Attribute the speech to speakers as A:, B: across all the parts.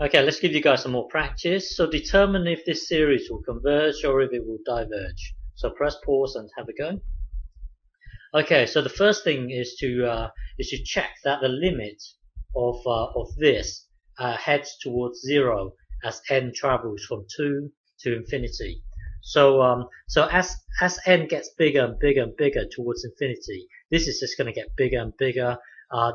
A: Okay, let's give you guys some more practice. So determine if this series will converge or if it will diverge. So press pause and have a go. Okay, so the first thing is to uh, is to check that the limit of uh, of this uh, heads towards zero as n travels from two to infinity. So um, so as as n gets bigger and bigger and bigger towards infinity, this is just going to get bigger and bigger uh,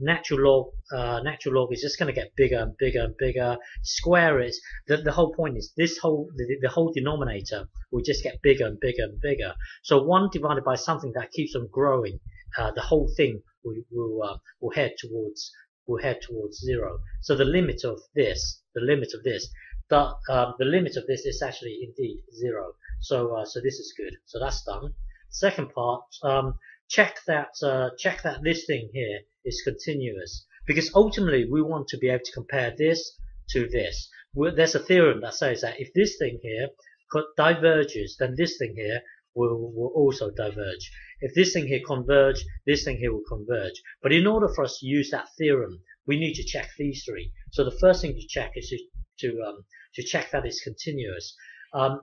A: natural log uh, natural log is just going to get bigger and bigger and bigger. Square is The, the whole point is this whole the, the whole denominator will just get bigger and bigger and bigger. So one divided by something that keeps on growing, uh, the whole thing will will, uh, will head towards will head towards zero. So the limit of this, the limit of this, the um, the limit of this is actually indeed zero. So uh, so this is good. So that's done. Second part. Um, check that uh, check that this thing here is continuous because ultimately we want to be able to compare this to this. There's a theorem that says that if this thing here diverges, then this thing here will, will also diverge. If this thing here converge, this thing here will converge. But in order for us to use that theorem, we need to check these three. So the first thing to check is to to, um, to check that it's continuous. Um,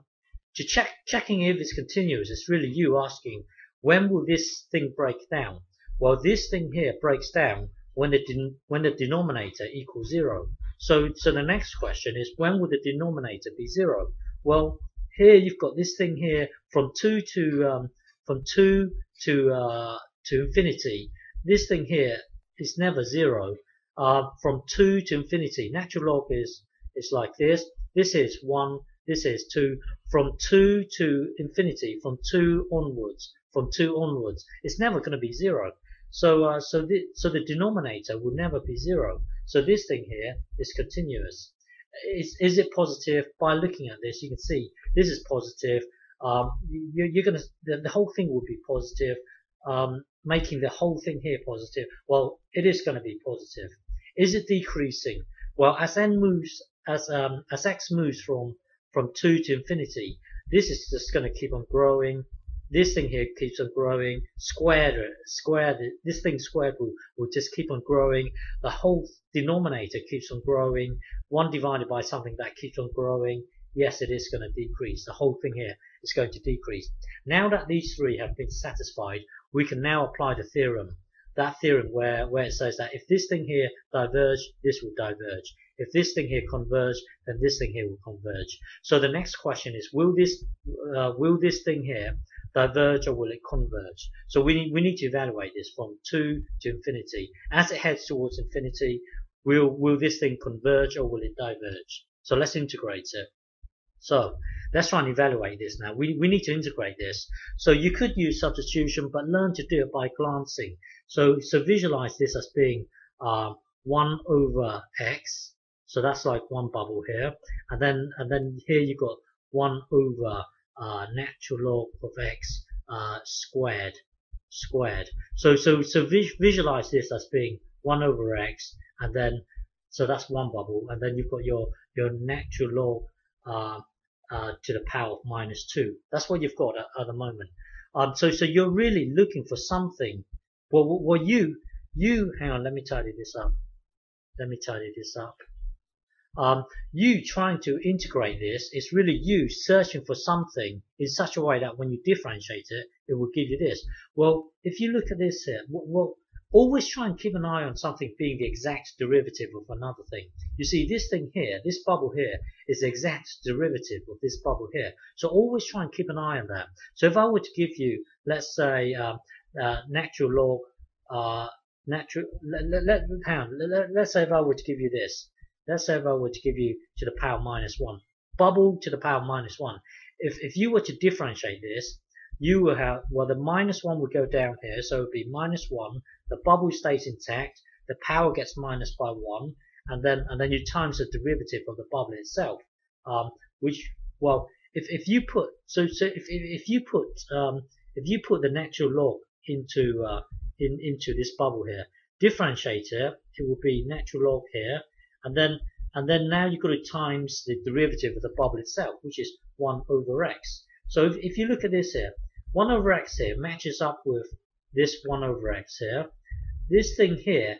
A: to check checking if it's continuous is really you asking when will this thing break down? Well, this thing here breaks down when the when the denominator equals zero. So so the next question is when will the denominator be zero? Well, here you've got this thing here from two to um, from two to uh, to infinity. This thing here is never zero. Uh, from two to infinity, natural log is is like this. This is one. This is two. From two to infinity, from two onwards, from 2 onwards, it's never going to be 0. So, uh, so, the, so the denominator will never be 0. So this thing here is continuous. Is, is it positive? By looking at this, you can see this is positive. Um, you, you're going to, the, the, whole thing will be positive, um, making the whole thing here positive. Well, it is going to be positive. Is it decreasing? Well, as n moves, as um, as x moves from from two to infinity, this is just going to keep on growing this thing here keeps on growing, squared, squared, this thing squared will, will just keep on growing. The whole denominator keeps on growing. One divided by something that keeps on growing. Yes, it is going to decrease. The whole thing here is going to decrease. Now that these three have been satisfied, we can now apply the theorem. That theorem where, where it says that if this thing here diverge, this will diverge. If this thing here converge, then this thing here will converge. So the next question is, will this, uh, will this thing here diverge or will it converge? So we need, we need to evaluate this from 2 to infinity. As it heads towards infinity, will, will this thing converge or will it diverge? So let's integrate it. So let's try and evaluate this now. We, we need to integrate this. So you could use substitution, but learn to do it by glancing. So, so visualize this as being uh, 1 over x. So that's like one bubble here. And then, and then here you've got 1 over natural log of x uh, squared squared. So so so visualize this as being one over x, and then so that's one bubble, and then you've got your your natural log uh, uh, to the power of minus two. That's what you've got at, at the moment. Um, so so you're really looking for something. Well, well, you you hang on. Let me tidy this up. Let me tidy this up. Um, you trying to integrate this is really you searching for something in such a way that when you differentiate it, it will give you this. Well, if you look at this here, well, always try and keep an eye on something being the exact derivative of another thing. You see, this thing here, this bubble here, is the exact derivative of this bubble here. So always try and keep an eye on that. So if I were to give you, let's say, um, uh, natural log, uh, natural, let, let, let, let, let's say if I were to give you this, let's say if I were to give you to the power minus 1, bubble to the power minus 1. If, if you were to differentiate this, you will have, well, the minus 1 would go down here, so it would be minus 1, the bubble stays intact, the power gets minus by 1, and then and then you times the derivative of the bubble itself, um, which, well, if, if you put, so, so if, if, if you put, um, if you put the natural log into, uh, in, into this bubble here, differentiator, it will be natural log here, and then and then now you've got to times the derivative of the bubble itself, which is 1 over x. So if, if you look at this here, 1 over x here matches up with this 1 over x here. This thing here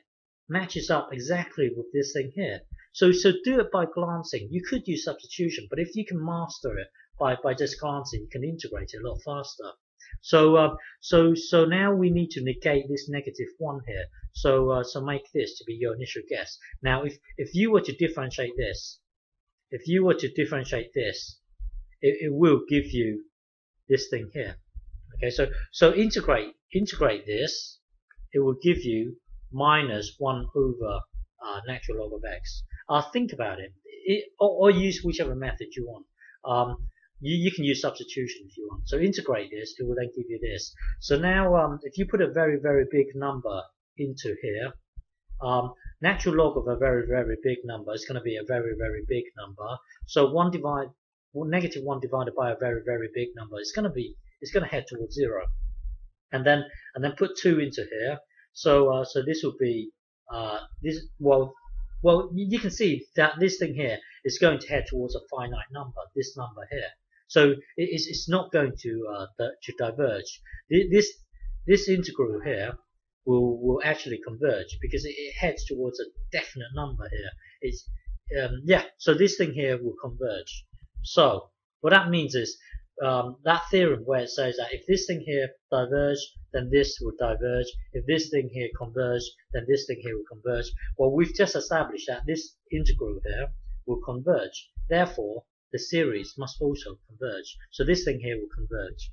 A: matches up exactly with this thing here. So so do it by glancing. You could use substitution, but if you can master it by, by just glancing, you can integrate it a lot faster. So uh, so so now we need to negate this negative one here. So uh, so make this to be your initial guess. Now if if you were to differentiate this, if you were to differentiate this, it, it will give you this thing here. Okay, so so integrate integrate this, it will give you minus one over uh, natural log of x. Uh, think about it, it or, or, use whichever method you want. Um, you, you can use substitution if you want. So integrate this, it will then give you this. So now um, if you put a very, very big number into here, um, natural log of a very, very big number is going to be a very, very big number. So 1 divide, well, negative 1 divided by a very, very big number is going to be, it's going to head towards 0. And then, and then put 2 into here. So, uh, so this will be, uh, this, well, well, you can see that this thing here is going to head towards a finite number, this number here. So it's, it's not going to uh, to diverge. This this integral here will will actually converge because it, heads towards a definite number here. It's um, yeah. So this thing here will converge. So what that means is um, that theorem where it says that if this thing here diverge, then this will diverge. If this thing here converge, then this thing here will converge. Well, we've just established that this integral here will converge. Therefore, the series must also converge. So this thing here will converge.